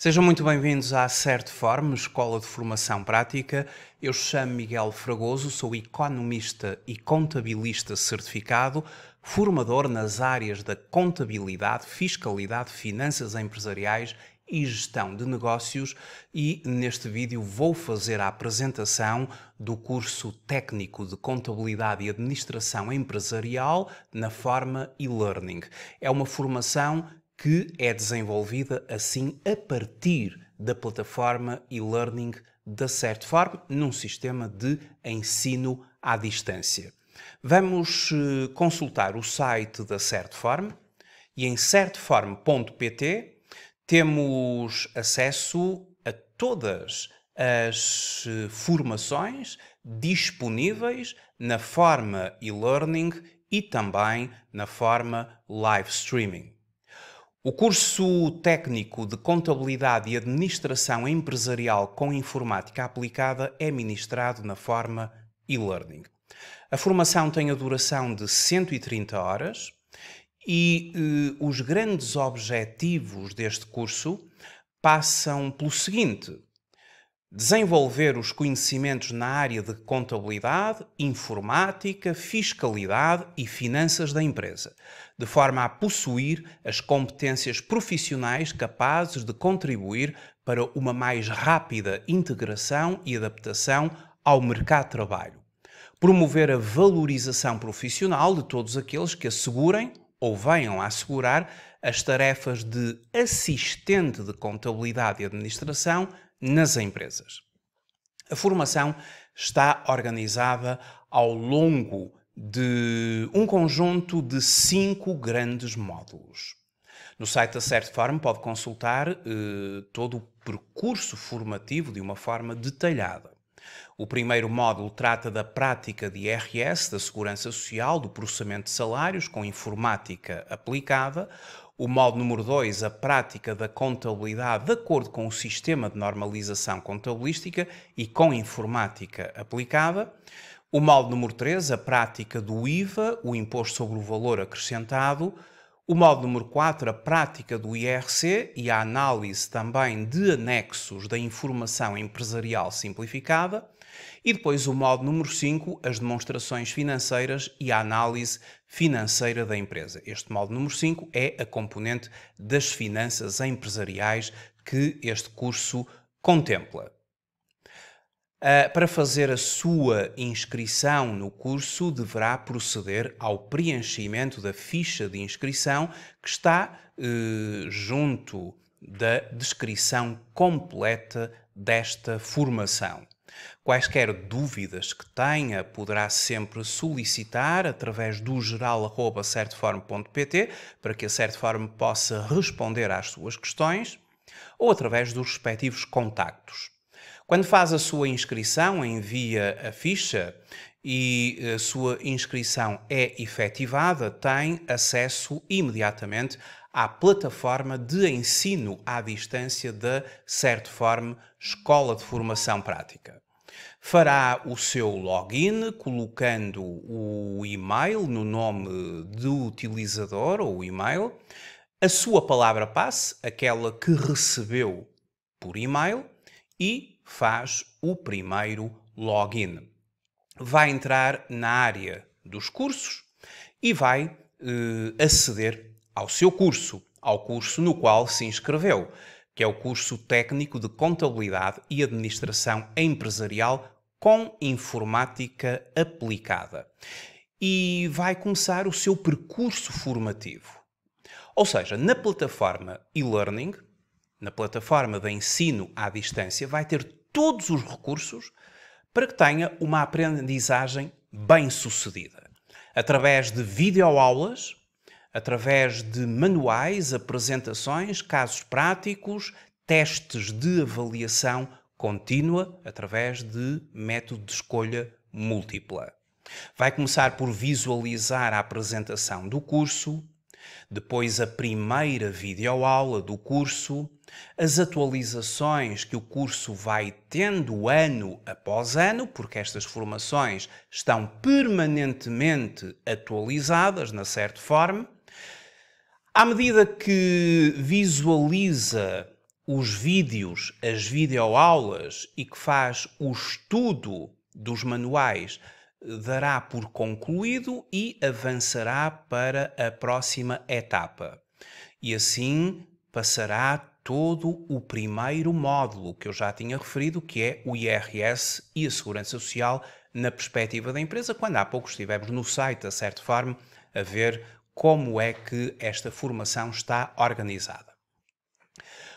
Sejam muito bem-vindos à Certform, Escola de Formação Prática. Eu chamo Miguel Fragoso, sou economista e contabilista certificado, formador nas áreas da contabilidade, fiscalidade, finanças empresariais e gestão de negócios e neste vídeo vou fazer a apresentação do curso técnico de contabilidade e administração empresarial na forma e-learning. É uma formação que é desenvolvida assim a partir da plataforma e-learning da Certform num sistema de ensino à distância. Vamos eh, consultar o site da Certform e em certform.pt temos acesso a todas as eh, formações disponíveis na forma e-learning e também na forma live streaming. O curso técnico de Contabilidade e Administração Empresarial com Informática Aplicada é ministrado na forma e-learning. A formação tem a duração de 130 horas e eh, os grandes objetivos deste curso passam pelo seguinte: desenvolver os conhecimentos na área de contabilidade, informática, fiscalidade e finanças da empresa, de forma a possuir as competências profissionais capazes de contribuir para uma mais rápida integração e adaptação ao mercado de trabalho. Promover a valorização profissional de todos aqueles que assegurem ou venham a assegurar as tarefas de assistente de contabilidade e administração nas empresas. A formação está organizada ao longo de um conjunto de cinco grandes módulos. No site da Certform pode consultar eh, todo o percurso formativo de uma forma detalhada. O primeiro módulo trata da prática de IRS, da Segurança Social, do processamento de salários com informática aplicada. O módulo número 2, a prática da contabilidade de acordo com o sistema de normalização contabilística e com informática aplicada. O módulo número 3, a prática do IVA, o Imposto sobre o Valor Acrescentado. O módulo número 4, a prática do IRC e a análise também de anexos da informação empresarial simplificada. E depois o módulo número 5, as demonstrações financeiras e a análise financeira da empresa. Este módulo número 5 é a componente das finanças empresariais que este curso contempla. Uh, para fazer a sua inscrição no curso, deverá proceder ao preenchimento da ficha de inscrição que está uh, junto da descrição completa desta formação. Quaisquer dúvidas que tenha, poderá sempre solicitar através do geral.certform.pt para que a Certform possa responder às suas questões ou através dos respectivos contactos. Quando faz a sua inscrição, envia a ficha e a sua inscrição é efetivada, tem acesso imediatamente à plataforma de ensino à distância da Certform Escola de Formação Prática. Fará o seu login colocando o e-mail no nome do utilizador ou e-mail, a sua palavra passe, aquela que recebeu por e-mail, e faz o primeiro login. Vai entrar na área dos cursos e vai eh, aceder ao seu curso, ao curso no qual se inscreveu, que é o curso técnico de Contabilidade e Administração Empresarial com Informática Aplicada. E vai começar o seu percurso formativo. Ou seja, na plataforma e-learning, na plataforma de ensino à distância, vai ter todos os recursos para que tenha uma aprendizagem bem sucedida. Através de videoaulas, através de manuais, apresentações, casos práticos, testes de avaliação contínua, através de método de escolha múltipla. Vai começar por visualizar a apresentação do curso, depois a primeira videoaula do curso, as atualizações que o curso vai tendo ano após ano, porque estas formações estão permanentemente atualizadas na certa forma. À medida que visualiza os vídeos, as videoaulas e que faz o estudo dos manuais dará por concluído e avançará para a próxima etapa. E assim passará todo o primeiro módulo que eu já tinha referido, que é o IRS e a Segurança Social na perspectiva da empresa, quando há pouco estivemos no site da Certform a ver como é que esta formação está organizada.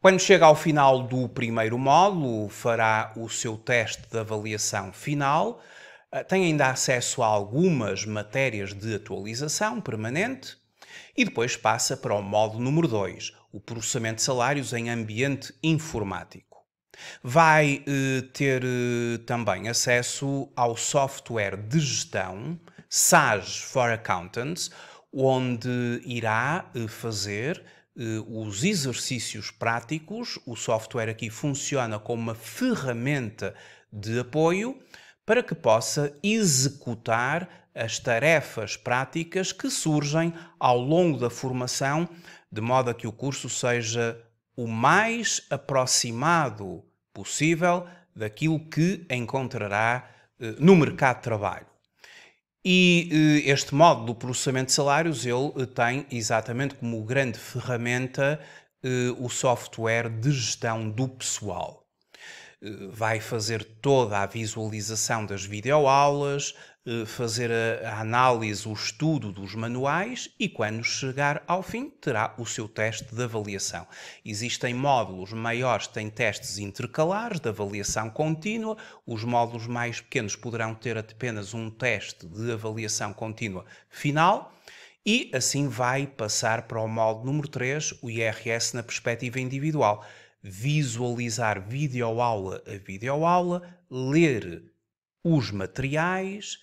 Quando chega ao final do primeiro módulo, fará o seu teste de avaliação final, tem ainda acesso a algumas matérias de atualização permanente e depois passa para o módulo número 2, o processamento de salários em ambiente informático. Vai eh, ter eh, também acesso ao software de gestão SAG for Accountants, onde irá eh, fazer eh, os exercícios práticos. O software aqui funciona como uma ferramenta de apoio para que possa executar as tarefas práticas que surgem ao longo da formação de modo a que o curso seja o mais aproximado possível daquilo que encontrará eh, no mercado de trabalho. E eh, este modo do processamento de salários ele eh, tem exatamente como grande ferramenta o software de gestão do pessoal vai fazer toda a visualização das videoaulas, eh, fazer a, análise, o estudo dos manuais e, quando chegar ao fim, terá o seu teste de avaliação. Existem módulos maiores que têm testes intercalares de avaliação contínua, os módulos mais pequenos poderão ter apenas um teste de avaliação contínua final. E assim vai passar para o módulo número 3, o IRS na perspectiva individual. Visualizar videoaula a videoaula, ler os materiais,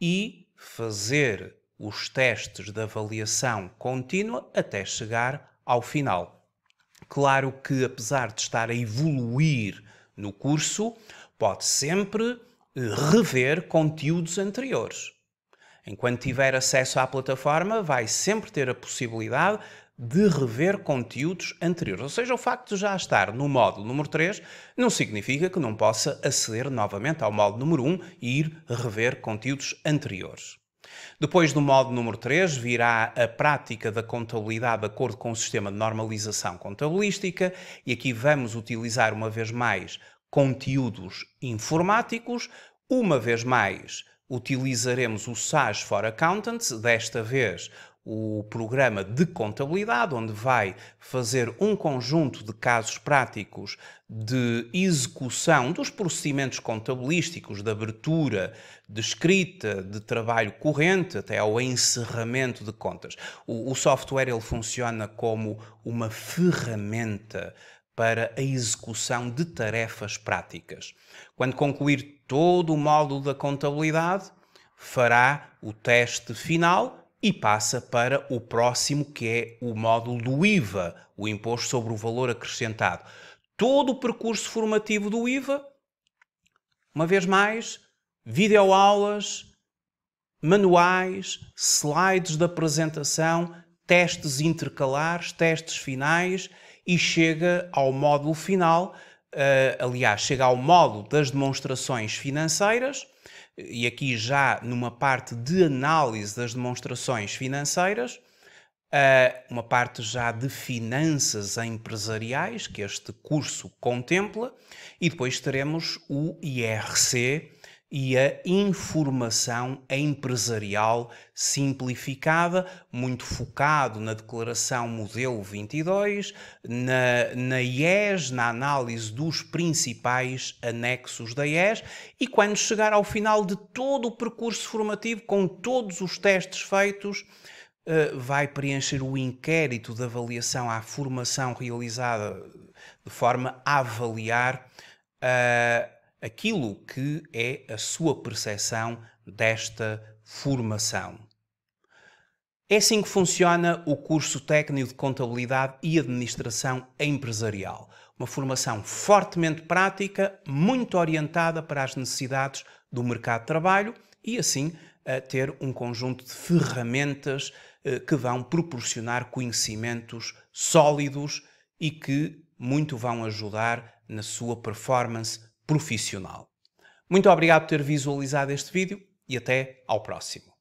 e fazer os testes de avaliação contínua até chegar ao final. Claro que, apesar de estar a evoluir no curso, pode sempre eh, rever conteúdos anteriores. Enquanto tiver acesso à plataforma, vai sempre ter a possibilidade de rever conteúdos anteriores. Ou seja, o facto de já estar no módulo número 3 não significa que não possa aceder novamente ao módulo número 1 e ir rever conteúdos anteriores. Depois do módulo número 3 virá a prática da contabilidade de acordo com o sistema de normalização contabilística e aqui vamos utilizar uma vez mais conteúdos informáticos, uma vez mais utilizaremos o SAS for Accountants, desta vez o programa de contabilidade, onde vai fazer um conjunto de casos práticos de execução dos procedimentos contabilísticos, de abertura, de escrita, de trabalho corrente, até ao encerramento de contas. O, o software ele funciona como uma ferramenta para a execução de tarefas práticas. Quando concluir todo o módulo da contabilidade, fará o teste final e passa para o próximo, que é o módulo do IVA, o Imposto sobre o Valor Acrescentado. Todo o percurso formativo do IVA, uma vez mais, videoaulas, manuais, slides de apresentação, testes intercalares, testes finais e chega ao módulo final, uh, aliás, chega ao módulo das demonstrações financeiras e aqui já numa parte de análise das demonstrações financeiras, uma parte já de finanças empresariais, que este curso contempla, e depois teremos o IRC, e a informação empresarial simplificada, muito focado na declaração modelo 22, na, na IES, na análise dos principais anexos da IES, e quando chegar ao final de todo o percurso formativo, com todos os testes feitos, eh, vai preencher o inquérito de avaliação à formação realizada de forma a avaliar uh, aquilo que é a sua percepção desta formação. É assim que funciona o curso técnico de Contabilidade e Administração Empresarial. Uma formação fortemente prática, muito orientada para as necessidades do mercado de trabalho e, assim, a ter um conjunto de ferramentas eh, que vão proporcionar conhecimentos sólidos e que muito vão ajudar na sua performance profissional. Muito obrigado por ter visualizado este vídeo e até ao próximo.